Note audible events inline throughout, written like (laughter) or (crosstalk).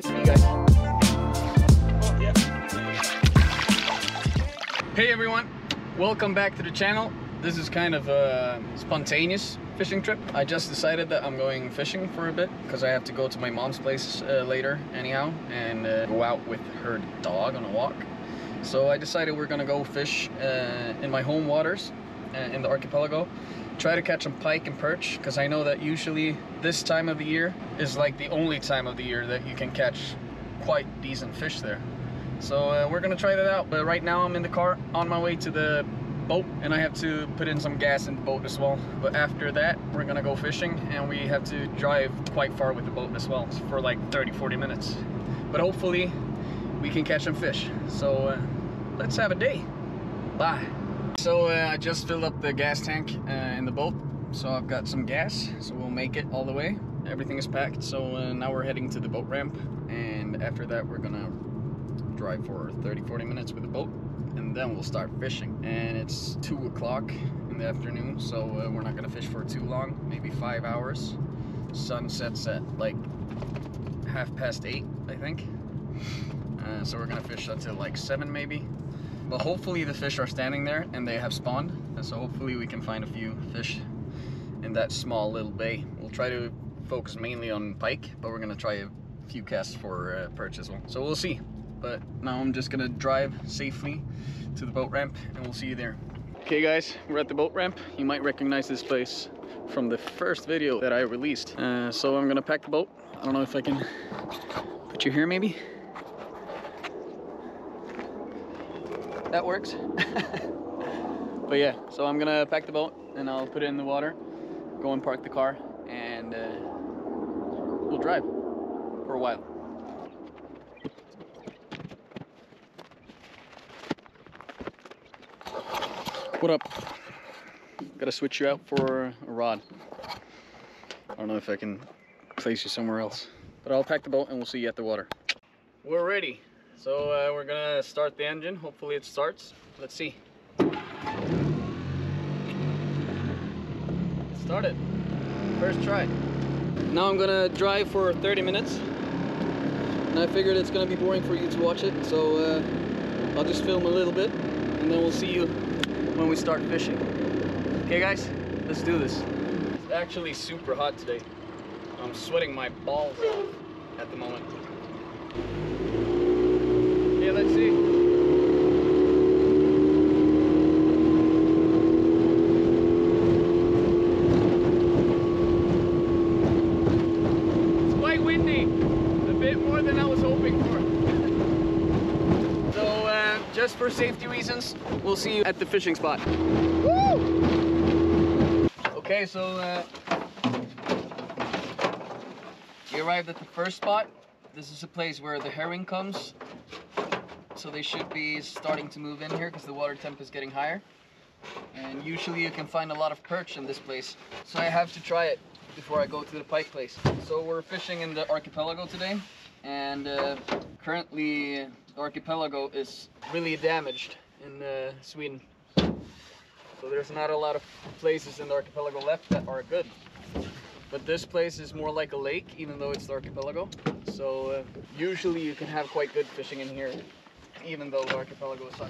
three, guys. Oh. Hey everyone, welcome back to the channel. This is kind of a spontaneous fishing trip. I just decided that I'm going fishing for a bit because I have to go to my mom's place uh, later anyhow and uh, go out with her dog on a walk. So I decided we're gonna go fish uh, in my home waters in the archipelago. Try to catch some pike and perch because I know that usually this time of the year is like the only time of the year that you can catch quite decent fish there. So uh, we're gonna try that out. But right now I'm in the car on my way to the boat and I have to put in some gas in the boat as well. But after that, we're gonna go fishing and we have to drive quite far with the boat as well for like 30, 40 minutes. But hopefully we can catch some fish. So uh, let's have a day. Bye. So uh, I just filled up the gas tank uh, in the boat. So I've got some gas, so we'll make it all the way. Everything is packed, so uh, now we're heading to the boat ramp. And after that, we're gonna drive for 30 40 minutes with the boat and then we'll start fishing and it's two o'clock in the afternoon so uh, we're not gonna fish for too long maybe five hours sun sets at like half past eight I think uh, so we're gonna fish until like seven maybe but hopefully the fish are standing there and they have spawned and so hopefully we can find a few fish in that small little bay we'll try to focus mainly on pike but we're gonna try a few casts for uh, perch as well so we'll see but now I'm just gonna drive safely to the boat ramp and we'll see you there. Okay guys, we're at the boat ramp. You might recognize this place from the first video that I released. Uh, so I'm gonna pack the boat. I don't know if I can put you here maybe. That works. (laughs) but yeah, so I'm gonna pack the boat and I'll put it in the water, go and park the car and uh, we'll drive for a while. What up? Gotta switch you out for a rod. I don't know if I can place you somewhere else. But I'll pack the boat and we'll see you at the water. We're ready. So uh, we're gonna start the engine. Hopefully it starts. Let's see. Started. First try. Now I'm gonna drive for 30 minutes. And I figured it's gonna be boring for you to watch it. So uh, I'll just film a little bit and then we'll see you when we start fishing. Okay guys, let's do this. It's actually super hot today. I'm sweating my balls off at the moment. Yeah, let's see. It's quite windy, a bit more than I was hoping for. (laughs) So uh, just for safety reasons, we'll see you at the fishing spot. Woo! Okay, so uh, we arrived at the first spot. This is a place where the herring comes. So they should be starting to move in here because the water temp is getting higher. And usually you can find a lot of perch in this place. So I have to try it before I go to the pike place. So we're fishing in the archipelago today. And uh, currently the archipelago is really damaged in uh, Sweden. So there's not a lot of places in the archipelago left that are good. But this place is more like a lake, even though it's the archipelago. So uh, usually you can have quite good fishing in here, even though the archipelago is. So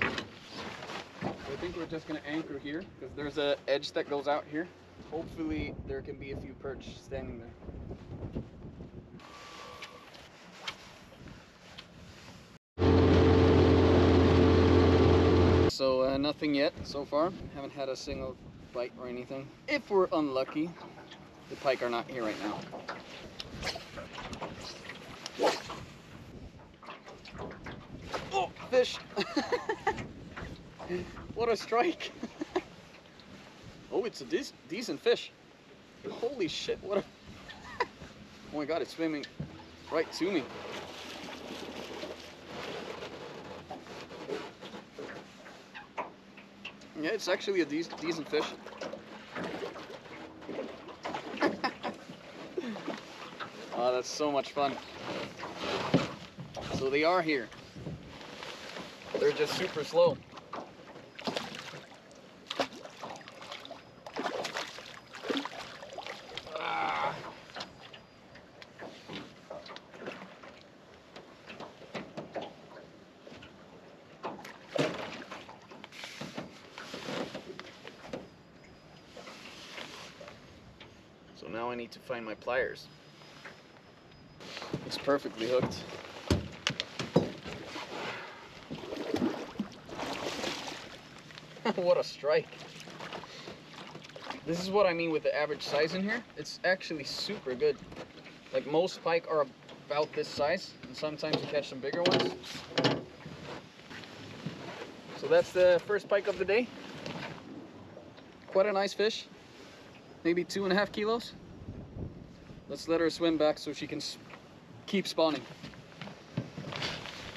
I think we're just gonna anchor here, because there's a edge that goes out here. Hopefully there can be a few perch standing there. So uh, nothing yet so far. Haven't had a single bite or anything. If we're unlucky, the pike are not here right now. Oh, fish! (laughs) what a strike! (laughs) oh, it's a dec decent fish. Holy shit, what a... (laughs) oh my god, it's swimming right to me. Yeah, it's actually a dec decent fish. oh, that's so much fun. So they are here. They're just super slow. Ah. So now I need to find my pliers. It's perfectly hooked. What a strike. This is what I mean with the average size in here. It's actually super good. Like most pike are about this size, and sometimes you catch some bigger ones. So that's the first pike of the day. Quite a nice fish. Maybe two and a half kilos. Let's let her swim back so she can keep spawning.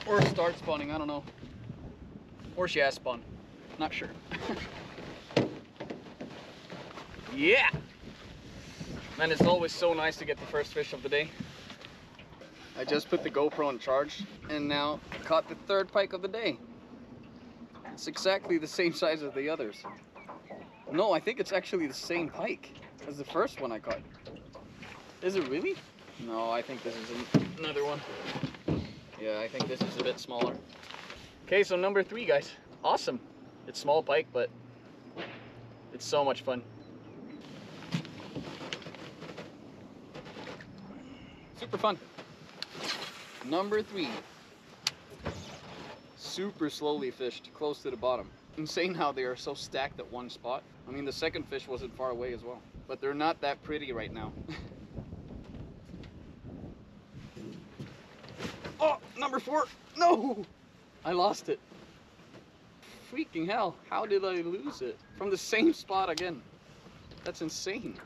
Or start spawning, I don't know. Or she has spawned. Not sure. (laughs) yeah! Man, it's always so nice to get the first fish of the day. I just put the GoPro on charge and now caught the third pike of the day. It's exactly the same size as the others. No, I think it's actually the same pike as the first one I caught. Is it really? No, I think this is another one. Yeah, I think this is a bit smaller. Okay, so number three, guys. Awesome. It's small pike, but it's so much fun. Super fun. Number three. Super slowly fished, close to the bottom. Insane how they are so stacked at one spot. I mean, the second fish wasn't far away as well. But they're not that pretty right now. (laughs) oh, number four. No! I lost it. Freaking hell. How did I lose it? From the same spot again. That's insane. (laughs)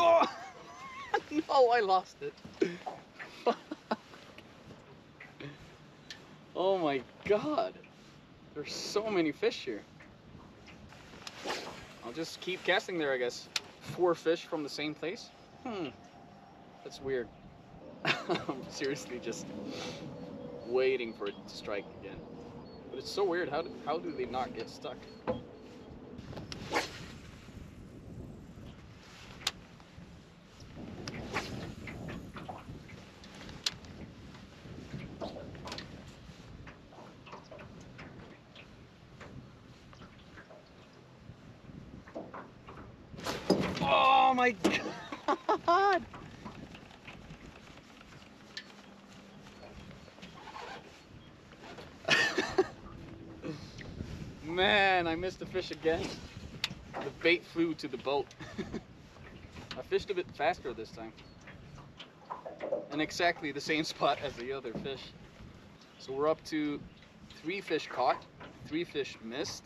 Oh! (laughs) no, I lost it. (laughs) oh my god. There's so many fish here. I'll just keep casting there, I guess. Four fish from the same place? Hmm. That's weird. I'm seriously just waiting for it to strike again. But it's so weird. How do, how do they not get stuck? Oh my (laughs) god! Man, I missed the fish again. The bait flew to the boat. (laughs) I fished a bit faster this time. And exactly the same (laughs) spot as the other fish. So we're up to three fish caught, three fish missed.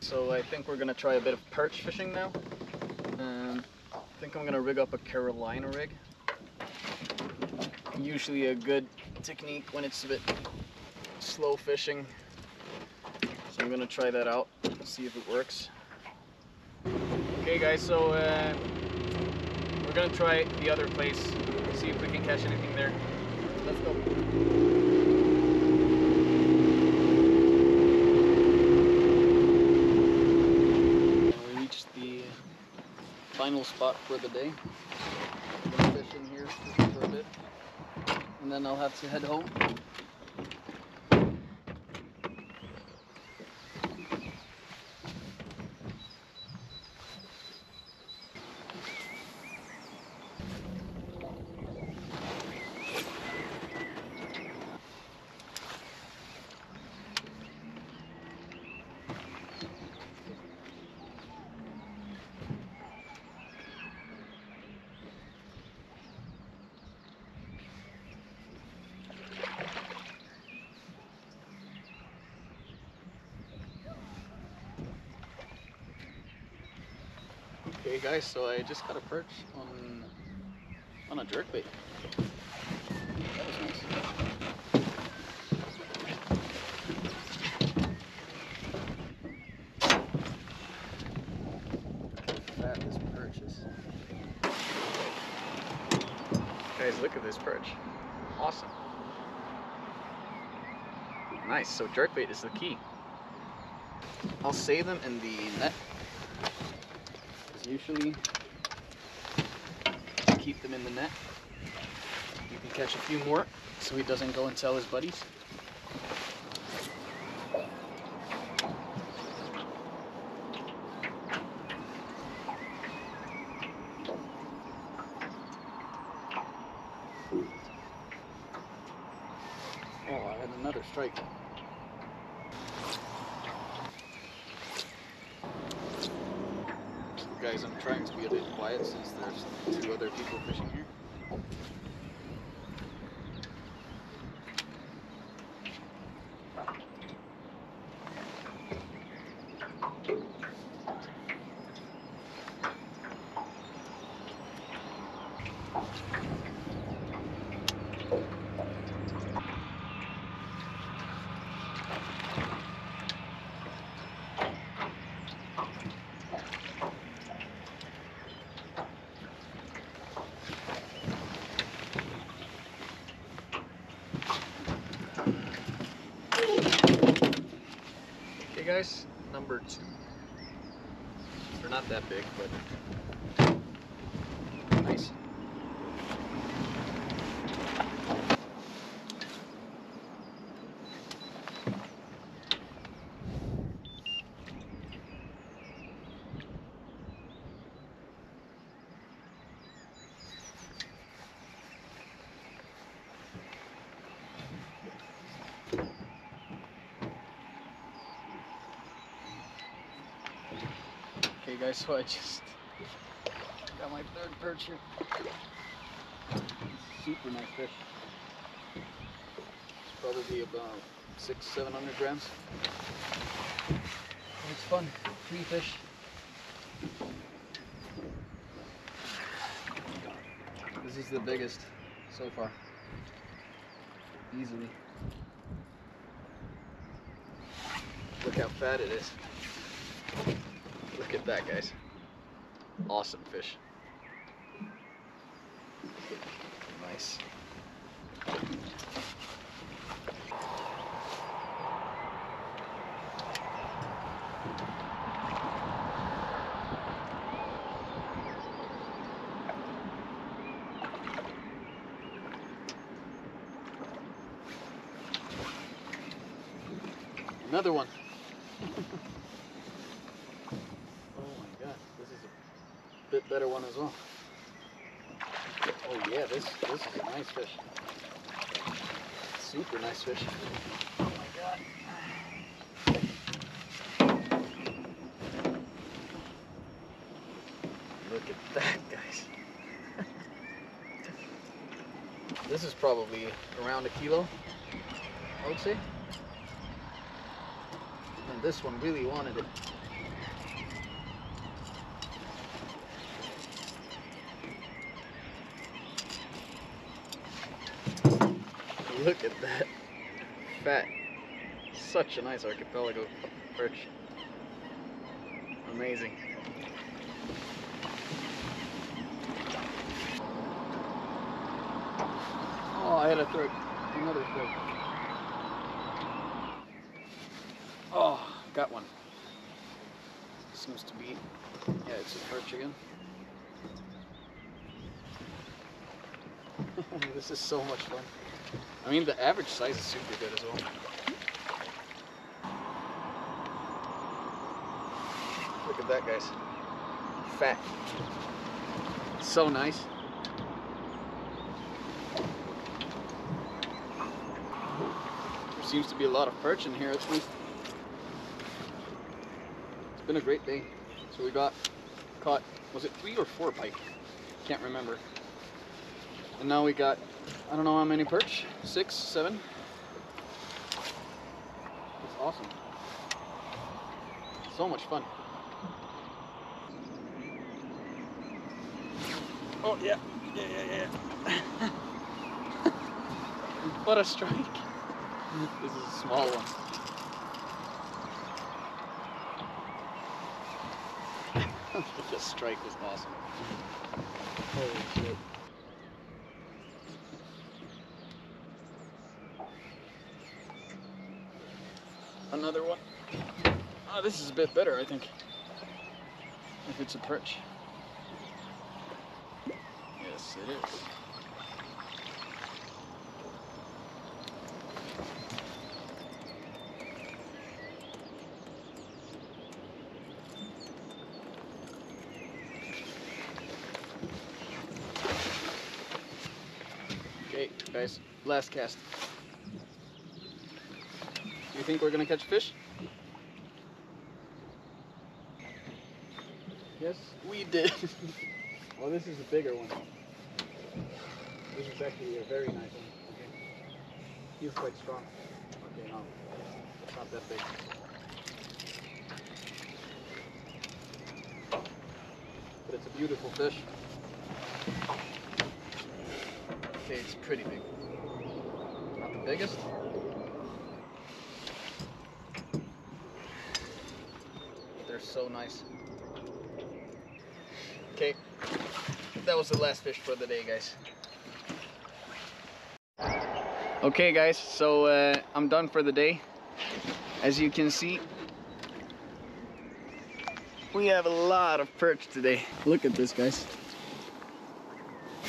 So I think we're gonna try a bit of perch fishing now. I think I'm gonna rig up a Carolina rig. Usually a good technique when it's a bit slow fishing. So I'm gonna try that out, see if it works. Okay guys, so uh, we're gonna try the other place, see if we can catch anything there. Let's go. We reached the final spot for the day. I'm gonna fish in here for a bit, and then I'll have to head home. Okay guys, so I just got a perch on on a jerkbait. That was nice. Fat this perch is. Guys, look at this perch. Awesome. Nice, so jerkbait is the key. I'll save them in the net Usually keep them in the net. You can catch a few more so he doesn't go and tell his buddies. Oh, I had another strike. Guys, I'm trying to be a bit quiet since there's two other people fishing here. Okay guys, number two. They're not that big, but nice. Okay guys, (laughs) so I just got my third perch here. Super nice fish. It's probably about six, seven hundred grams. It's fun. Three fish. This is the biggest so far. Easily. Look how fat it is. Look at that, guys. Awesome fish. Nice. Another one. Oh my god, this is a bit better one as well. Oh yeah, this this is a nice fish. Super nice fish. Oh my god. Look at that, guys. this is probably around a kilo, I would say. And this one really wanted it. Look at that. Fat. Such a nice archipelago perch. Amazing. Oh, I had a third. Another third. Oh, got one. Seems to be. Yeah, it's a perch again. (laughs) this is so much fun. I mean, the average size is super good as well. Look at that, guys. Fat. So nice. There seems to be a lot of perch in here at least. It's been a great day. So we got caught, was it three or four pike? Can't remember. And now we got, I don't know how many perch, six, seven. It's awesome. So much fun. Oh yeah, yeah, yeah, yeah. (laughs) what a strike. This is a small one. (laughs) the strike was awesome. Holy shit. Another one. Oh, this is a bit better, I think. If it's a perch. Yes, it is. Okay, guys, last cast. You think we're gonna catch fish? Yes, we did. well, this is a bigger one. This is actually a very nice one. Okay. He's quite strong. Okay, no, it's not that big. But it's a beautiful fish. Okay, it's pretty big. Not the biggest. But they're so nice. Okay, that was the last fish for the day, guys. Okay, guys, so uh, I'm done for the day. As you can see, we have a lot of perch today. Look at this, guys.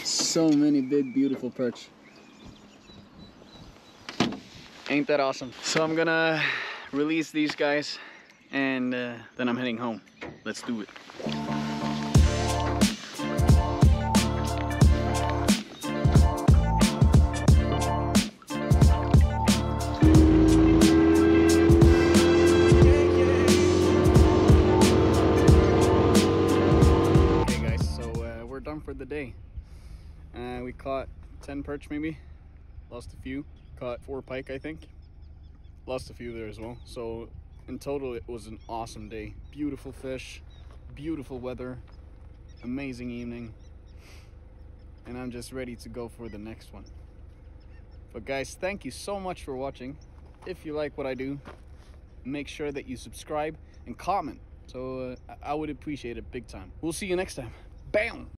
So many big, beautiful perch. Ain't that awesome? So I'm gonna release these guys and uh, then I'm heading home. Let's do it. For the day. Uh, we caught 10 perch maybe, lost a few, caught four pike I think, lost a few there as well. So in total it was an awesome day. Beautiful fish, beautiful weather, amazing evening, and I'm just ready to go for the next one. But guys, thank you so much for watching. If you like what I do, make sure that you subscribe and comment. So uh, I would appreciate it big time. We'll see you next time. Bam!